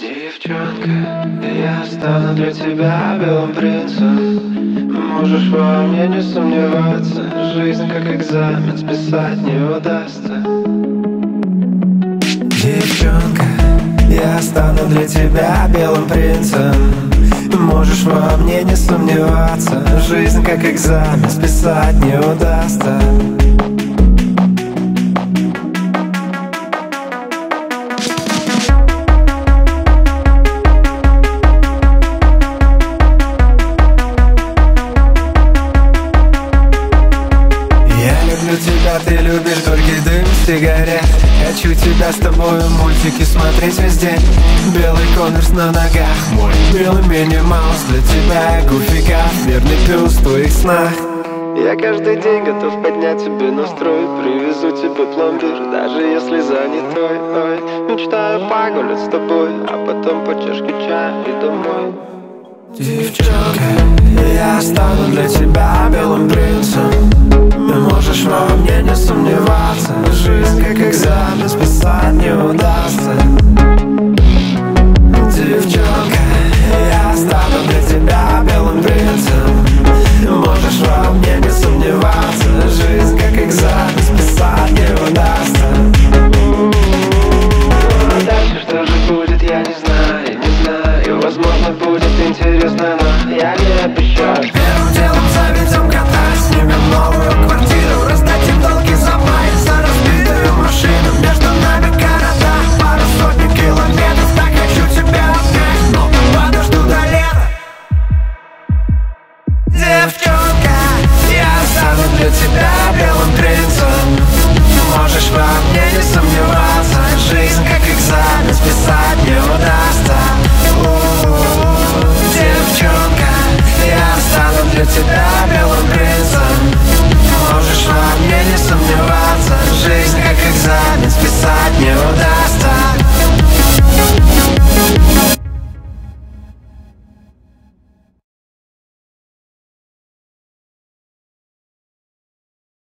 Девчонка, я стану для тебя белым принцем. Можешь во мне не сомневаться Жизнь как экзамен, списать не удастся. Девчонка, я стану для тебя белым принцем. Можешь во мне не сомневаться Жизнь как экзамен, списать не удастся ты любишь только дым сигарет. Хочу тебя с тобой мультики смотреть весь день. Белый конверс на ногах, мой белый мини-маус Для тебя гуфика, верный пес в твоих снах. Я каждый день готов поднять тебе настрой. Привезу тебе пломбир, даже если занятой. Ой, мечтаю погулять с тобой А потом по чашке чая и домой. Девчонка, я стану для тебя белым принцем экзамен, списать не удастся. Девчонка, я стану для тебя белым принцем. Можешь во мне не сомневаться. Жизнь как экзамен, списать не удастся. Дальше что же будет, я не знаю, не знаю. Возможно будет интересно, но я не обещаю. Первым делом заведем кота, снимем новую квартиру тебя белым принцем Можешь во мне не сомневаться